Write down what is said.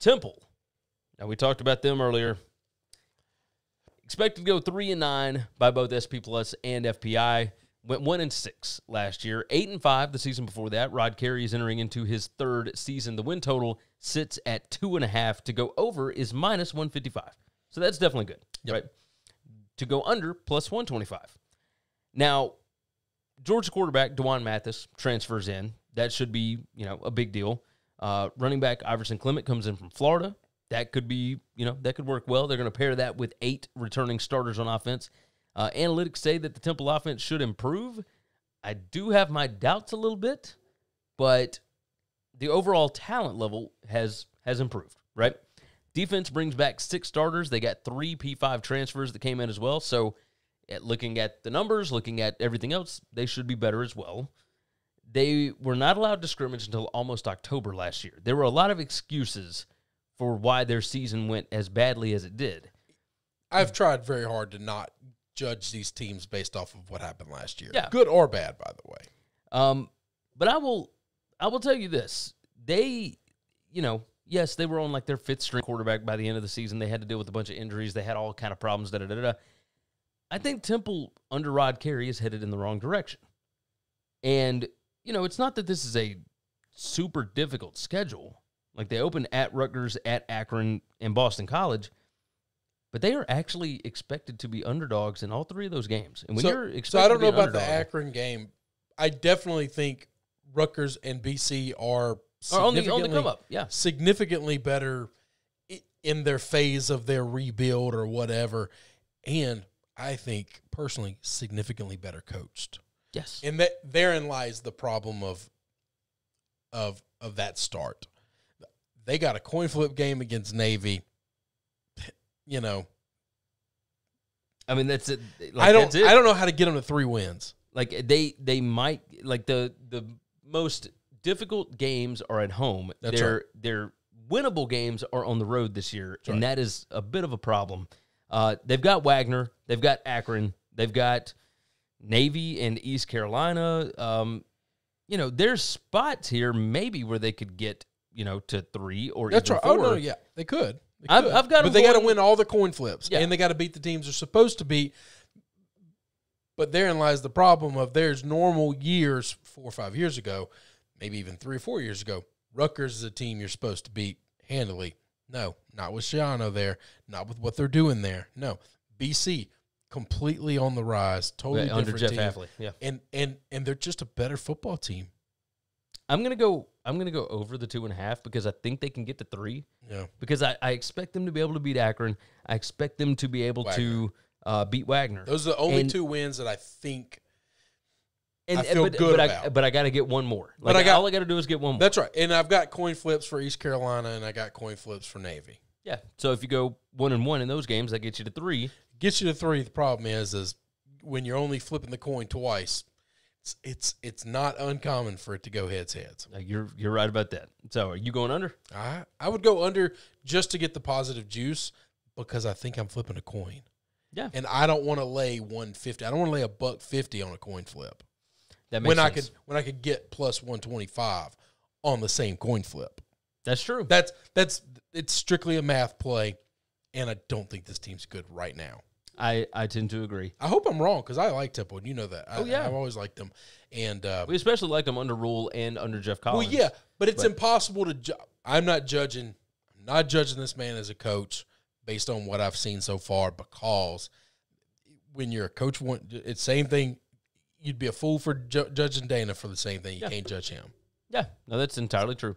Temple. Now we talked about them earlier. Expected to go three and nine by both SP Plus and FPI. Went one and six last year, eight and five the season before that. Rod Carey is entering into his third season. The win total sits at two and a half. To go over is minus one fifty five. So that's definitely good, Yep. right? To go under plus one twenty five. Now, Georgia quarterback D'Wan Mathis transfers in. That should be you know a big deal. Uh, running back Iverson Clement comes in from Florida. That could be you know that could work well. They're going to pair that with eight returning starters on offense. Uh, analytics say that the Temple offense should improve. I do have my doubts a little bit, but the overall talent level has has improved. Right. Defense brings back six starters. They got three P5 transfers that came in as well. So, at looking at the numbers, looking at everything else, they should be better as well. They were not allowed to scrimmage until almost October last year. There were a lot of excuses for why their season went as badly as it did. I've tried very hard to not judge these teams based off of what happened last year. Yeah. Good or bad, by the way. Um, but I will, I will tell you this: they, you know, yes, they were on like their fifth string quarterback by the end of the season. They had to deal with a bunch of injuries. They had all kind of problems. Da da da da. I think Temple under Rod Carey is headed in the wrong direction, and you know, it's not that this is a super difficult schedule. Like they open at Rutgers, at Akron, and Boston College. But they are actually expected to be underdogs in all three of those games. And when so, you're expected so I don't know about the Akron game. I definitely think Rutgers and BC are or on the on the significantly- come up, yeah. significantly better in their phase of their rebuild or whatever. And I think personally, significantly better coached. Yes. And that therein lies the problem of of of that start. They got a coin flip game against Navy. You know, I mean, that's it. Like, I don't it. I don't know how to get them to three wins. like they they might like the the most difficult games are at home. That's their right. their winnable games are on the road this year, and right. that is a bit of a problem. Uh, they've got Wagner, they've got Akron, they've got Navy and East Carolina. Um, you know, there's spots here maybe where they could get you know to three or That's even right. Oh four. no, yeah, they could. They I've- could. I've got 'em but they got to win all the coin flips, Yeah. and they got to beat the teams they're supposed to beat. But therein lies the problem of there's normal years, four or five years ago, maybe even three or four years ago. Rutgers is a team you're supposed to beat handily. No, not with Schiano there, not with what they're doing there. No, BC completely on the rise, totally under different Jeff team. Hafley. Yeah. and and and they're just a better football team. I'm gonna go. I'm gonna go over the two and a half because I think they can get to three. Yeah, Because I, I expect them to be able to beat Akron. I expect them to be able to uh, beat Wagner. those are the only And- two wins that I think and, I feel but, good but I about. but I got to get one more. Like But I got- all I got to do is get one more. That's right. And I've got coin flips for East Carolina and I got coin flips for Navy. Yeah. So if you go one and one in those games, that gets you to three. Gets you to three. The problem is is when you're only flipping the coin twice, it's it's it's not uncommon for it to go heads heads. You're you're right about that. So are you going under? I I would go under just to get the positive juice because I think I'm flipping a coin. Yeah. And I don't want to lay 150. I don't want to lay a buck 50 on a coin flip. That makes When I could when I could get plus 125 on the same coin flip. That's true. That's that's it's strictly a math play and I don't think this team's good right now. I I tend to agree. I hope I'm wrong because I like Temple, and you know that. I, Oh, yeah. I've always liked them. And uh, We especially like them under Rhule and under Geoff Collins. well, yeah, but it's But- impossible to. Ju- I'm not judging. I'm not judging this man as a coach based on what I've seen so far because when you're a coach, one it's same thing. You'd be a fool for ju- judging Dana for the same thing. You Yeah. can't judge him. Yeah, no, that's entirely true.